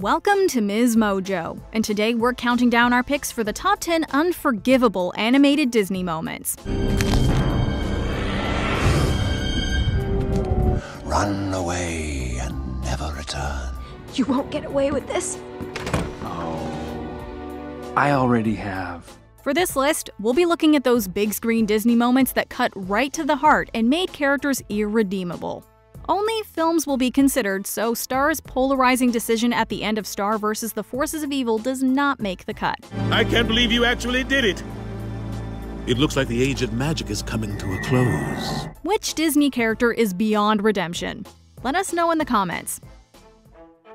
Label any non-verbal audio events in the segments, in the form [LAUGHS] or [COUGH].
Welcome to Ms. Mojo, and today we're counting down our picks for the top 10 unforgivable animated Disney moments. Run away and never return. You won't get away with this. Oh, I already have. For this list, we'll be looking at those big screen Disney moments that cut right to the heart and made characters irredeemable. Only films will be considered, so Star's polarizing decision at the end of Star vs. the Forces of Evil does not make the cut. I can't believe you actually did it. It looks like the age of magic is coming to a close. Which Disney character is beyond redemption? Let us know in the comments.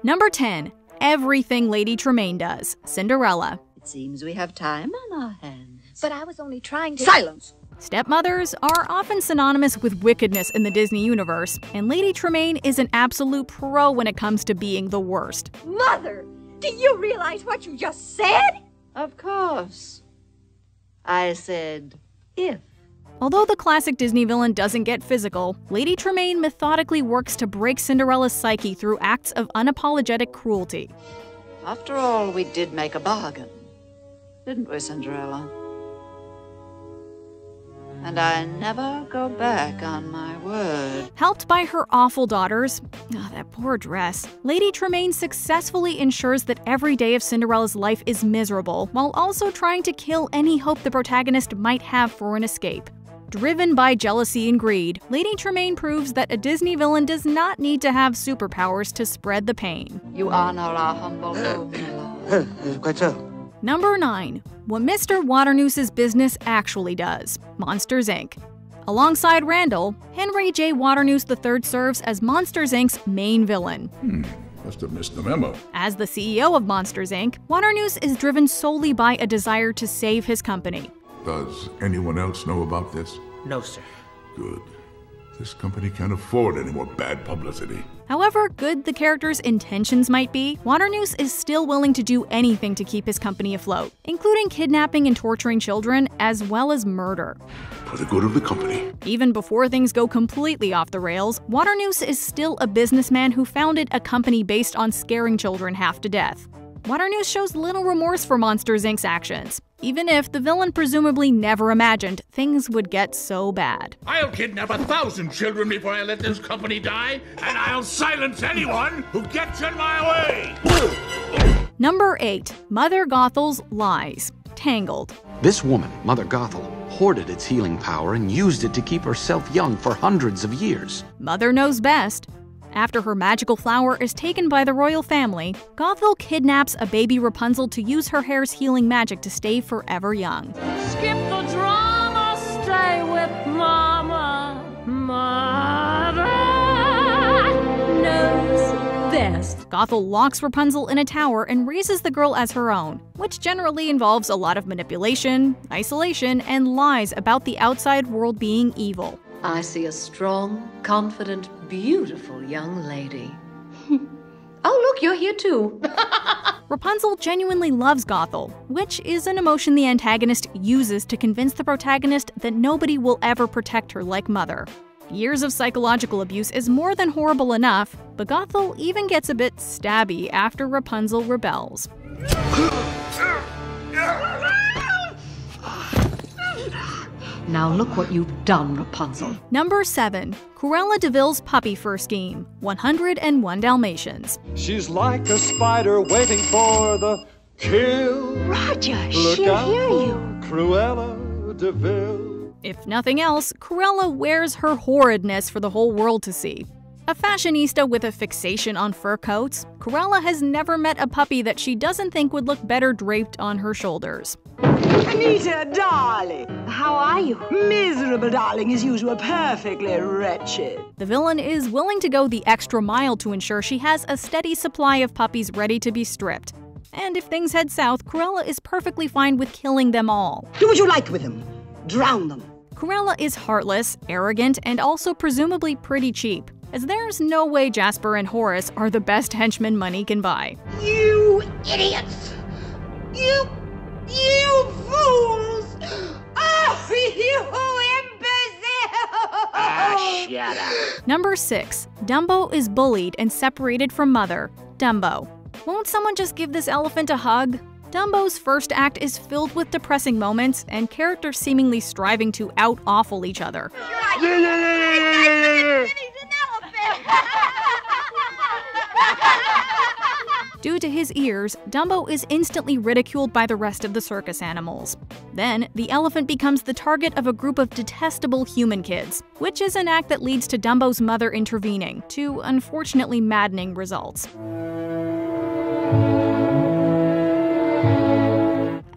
Number 10. Everything Lady Tremaine does. Cinderella. It seems we have time on our hands. But I was only trying to. Silence! Stepmothers are often synonymous with wickedness in the Disney universe, and Lady Tremaine is an absolute pro when it comes to being the worst. Mother! Do you realize what you just said? Of course. I said, if. Although the classic Disney villain doesn't get physical, Lady Tremaine methodically works to break Cinderella's psyche through acts of unapologetic cruelty. After all, we did make a bargain. Didn't we, Cinderella? And I never go back on my word. Helped by her awful daughters, oh, that poor dress, Lady Tremaine successfully ensures that every day of Cinderella's life is miserable, while also trying to kill any hope the protagonist might have for an escape. Driven by jealousy and greed, Lady Tremaine proves that a Disney villain does not need to have superpowers to spread the pain. You honor our humble home, my lord. [LAUGHS] Quite so. Number 9. What Mr. Waternoose's business actually does Monsters Inc. Alongside Randall, Henry J. Waternoose III serves as Monsters Inc.'s main villain. Hmm, must have missed the memo. As the CEO of Monsters Inc., Waternoose is driven solely by a desire to save his company. Does anyone else know about this? No, sir. Good. This company can't afford any more bad publicity. However good the character's intentions might be, Waternoose is still willing to do anything to keep his company afloat, including kidnapping and torturing children, as well as murder. For the good of the company. Even before things go completely off the rails, Waternoose is still a businessman who founded a company based on scaring children half to death. Waternoose shows little remorse for Monsters Inc.'s actions, even if the villain presumably never imagined things would get so bad. I'll kidnap a thousand children before I let this company die, and I'll silence anyone who gets in my way. Number 8. Mother Gothel's Lies. Tangled. This woman, Mother Gothel, hoarded its healing power and used it to keep herself young for hundreds of years. Mother knows best. After her magical flower is taken by the royal family, Gothel kidnaps a baby Rapunzel to use her hair's healing magic to stay forever young. Skip the drama, stay with mama. Mother knows best. Gothel locks Rapunzel in a tower and raises the girl as her own, which generally involves a lot of manipulation, isolation, and lies about the outside world being evil. I see a strong, confident, beautiful young lady. [LAUGHS] oh, look, you're here too. [LAUGHS] Rapunzel genuinely loves Gothel, which is an emotion the antagonist uses to convince the protagonist that nobody will ever protect her like Mother. Years of psychological abuse is more than horrible enough, but Gothel even gets a bit stabby after Rapunzel rebels. Now look what you've done, Rapunzel. Number 7. Cruella de Vil's puppy fur scheme 101 Dalmatians. She's like a spider waiting for the kill. Roger, Look she'll out hear you. Cruella de Vil. If nothing else, Cruella wears her horridness for the whole world to see. A fashionista with a fixation on fur coats, Cruella has never met a puppy that she doesn't think would look better draped on her shoulders. Anita, darling. How are you? Miserable, darling, as usual, perfectly wretched. The villain is willing to go the extra mile to ensure she has a steady supply of puppies ready to be stripped. And if things head south, Cruella is perfectly fine with killing them all. Do what you like with them. Drown them. Cruella is heartless, arrogant, and also presumably pretty cheap, as there's no way Jasper and Horace are the best henchmen money can buy. You idiots! Number 6. Dumbo is bullied and separated from Mother. Dumbo. Won't someone just give this elephant a hug? Dumbo's first act is filled with depressing moments and characters seemingly striving to out awful each other. Due to his ears, Dumbo is instantly ridiculed by the rest of the circus animals. Then, the elephant becomes the target of a group of detestable human kids, which is an act that leads to Dumbo's mother intervening, to unfortunately maddening results.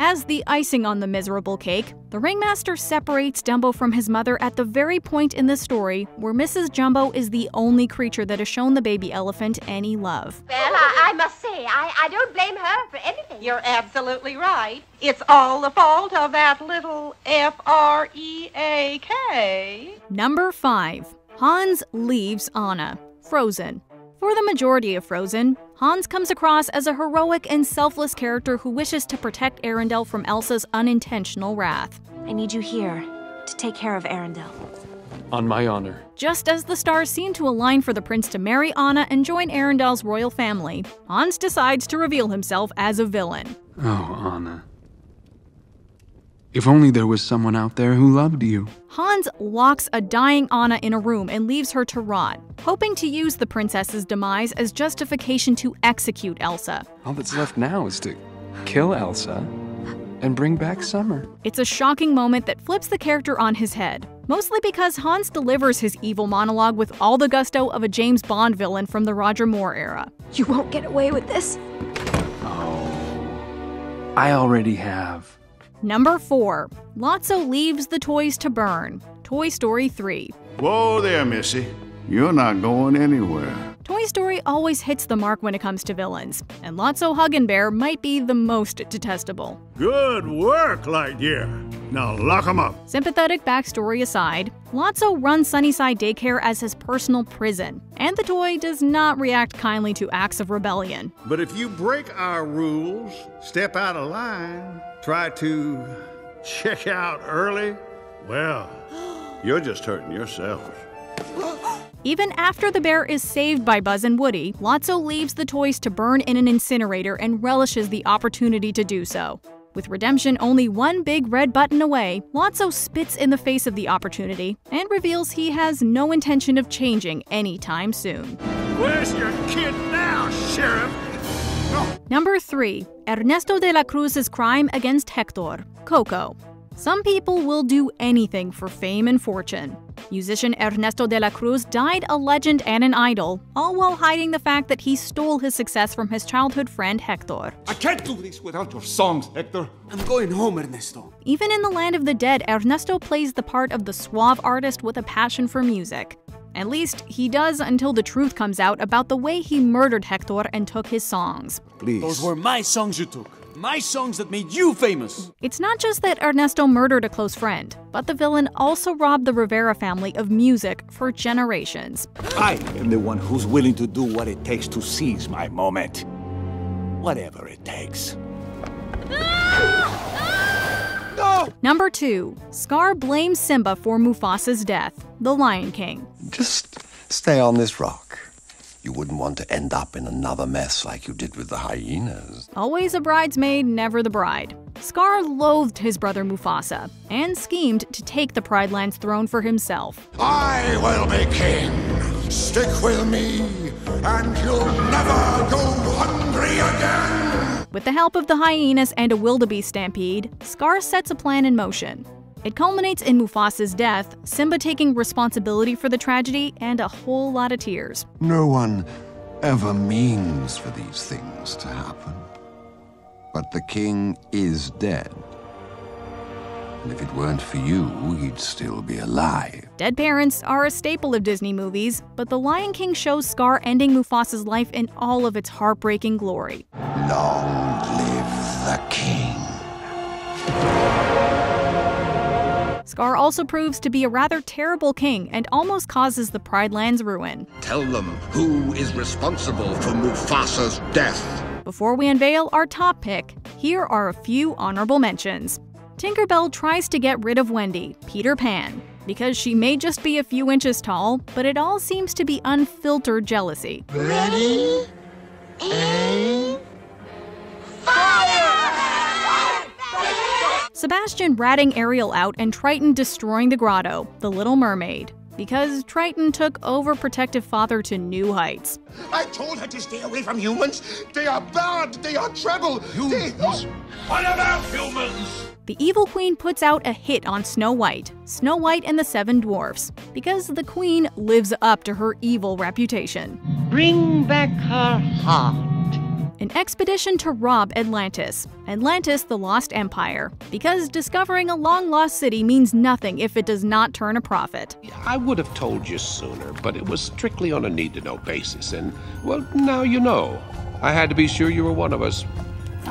As the icing on the miserable cake, the ringmaster separates Dumbo from his mother at the very point in the story where Mrs. Jumbo is the only creature that has shown the baby elephant any love. Well, I, I must say, I, I don't blame her for anything. You're absolutely right. It's all the fault of that little F R E A K. Number 5. Hans leaves Anna, Frozen. For the majority of Frozen, Hans comes across as a heroic and selfless character who wishes to protect Arendelle from Elsa's unintentional wrath. I need you here to take care of Arendelle. On my honor. Just as the stars seem to align for the prince to marry Anna and join Arendelle's royal family, Hans decides to reveal himself as a villain. Oh, Anna. If only there was someone out there who loved you. Hans locks a dying Anna in a room and leaves her to rot, hoping to use the princess's demise as justification to execute Elsa. All that's left now is to kill Elsa and bring back Summer. It's a shocking moment that flips the character on his head, mostly because Hans delivers his evil monologue with all the gusto of a James Bond villain from the Roger Moore era. You won't get away with this. Oh. I already have. Number 4. Lotso leaves the toys to burn. Toy Story 3. Whoa there, Missy. You're not going anywhere. Toy Story always hits the mark when it comes to villains, and Lotso Huggin Bear might be the most detestable. Good work, Lightyear. Now lock 'em up. Sympathetic backstory aside, Lotso runs Sunnyside Daycare as his personal prison, and the toy does not react kindly to acts of rebellion. But if you break our rules, step out of line, try to check out early, well, you're just hurting yourself. Even after the bear is saved by Buzz and Woody, Lotso leaves the toys to burn in an incinerator and relishes the opportunity to do so. With redemption only one big red button away, Lotso spits in the face of the opportunity and reveals he has no intention of changing anytime soon. Where's your kid now, Sheriff? Oh. Number 3. Ernesto de la Cruz's crime against Hector, Coco. Some people will do anything for fame and fortune. Musician Ernesto de la Cruz died a legend and an idol, all while hiding the fact that he stole his success from his childhood friend Hector. I can't do this without your songs, Hector. I'm going home, Ernesto. Even in the land of the dead, Ernesto plays the part of the suave artist with a passion for music. At least, he does until the truth comes out about the way he murdered Hector and took his songs. Please. Those were my songs you took. My songs that made you famous. It's not just that Ernesto murdered a close friend, but the villain also robbed the Rivera family of music for generations. I am the one who's willing to do what it takes to seize my moment. Whatever it takes. No! Number 2. Scar blames Simba for Mufasa's death, The Lion King. Just stay on this rock. You wouldn't want to end up in another mess like you did with the hyenas. Always a bridesmaid, never the bride. Scar loathed his brother Mufasa and schemed to take the Pride Land's throne for himself. I will be king. Stick with me, and you'll never go hungry again. With the help of the hyenas and a wildebeest stampede, Scar sets a plan in motion. It culminates in Mufasa's death, Simba taking responsibility for the tragedy, and a whole lot of tears. No one ever means for these things to happen. But the king is dead. And if it weren't for you, he'd still be alive. Dead parents are a staple of Disney movies, but The Lion King shows Scar ending Mufasa's life in all of its heartbreaking glory. Long live the king. Scar also proves to be a rather terrible king and almost causes the Pride Land's ruin. Tell them who is responsible for Mufasa's death. Before we unveil our top pick, here are a few honorable mentions. Tinkerbell tries to get rid of Wendy, Peter Pan, because she may just be a few inches tall, but it all seems to be unfiltered jealousy. Ready? Aim. Sebastian ratting Ariel out and Triton destroying the grotto, the Little Mermaid. Because Triton took overprotective father to new heights. I told her to stay away from humans. They are bad. They are trouble. Humans? What about humans? The evil queen puts out a hit on Snow White, Snow White and the Seven Dwarfs, because the queen lives up to her evil reputation. Bring back her heart. An expedition to rob Atlantis, Atlantis the Lost Empire, because discovering a long lost city means nothing if it does not turn a profit. I would have told you sooner, but it was strictly on a need to know basis, and, well, now you know. I had to be sure you were one of us.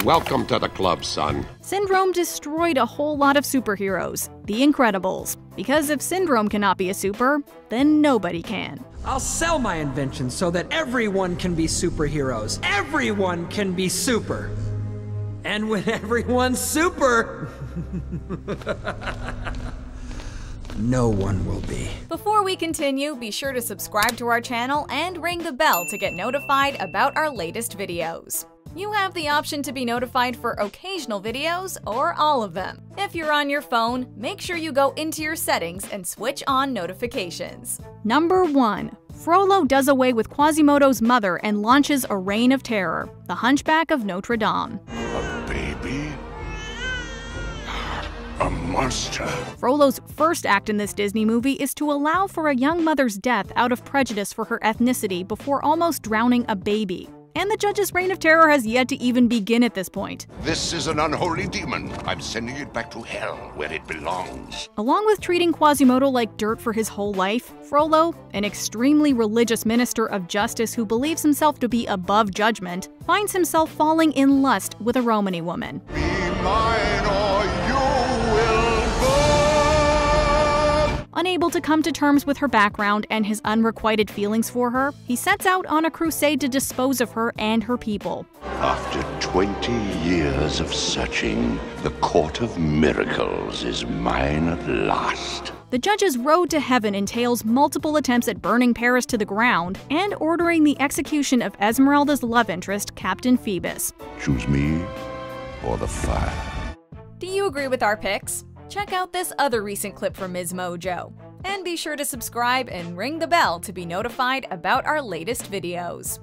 Welcome to the club, son. Syndrome destroyed a whole lot of superheroes, the Incredibles, because if Syndrome cannot be a super, then nobody can. I'll sell my invention so that everyone can be superheroes. Everyone can be super. And when [LAUGHS] everyone's super, [LAUGHS] no one will be. Before we continue, be sure to subscribe to our channel and ring the bell to get notified about our latest videos. You have the option to be notified for occasional videos or all of them. If you're on your phone, make sure you go into your settings and switch on notifications. Number 1. Frollo does away with Quasimodo's mother and launches a reign of terror, The Hunchback of Notre Dame. A baby? A monster. Frollo's first act in this Disney movie is to allow for a young mother's death out of prejudice for her ethnicity before almost drowning a baby. And the judge's reign of terror has yet to even begin at this point. This is an unholy demon. I'm sending it back to hell, where it belongs. Along with treating Quasimodo like dirt for his whole life, Frollo, an extremely religious minister of justice who believes himself to be above judgment, finds himself falling in lust with a Romany woman. Unable to come to terms with her background and his unrequited feelings for her, he sets out on a crusade to dispose of her and her people. After 20 years of searching, the Court of Miracles is mine at last. The judge's road to heaven entails multiple attempts at burning Paris to the ground and ordering the execution of Esmeralda's love interest, Captain Phoebus. Choose me or the fire. Do you agree with our picks? Check out this other recent clip from Ms. Mojo. And be sure to subscribe and ring the bell to be notified about our latest videos.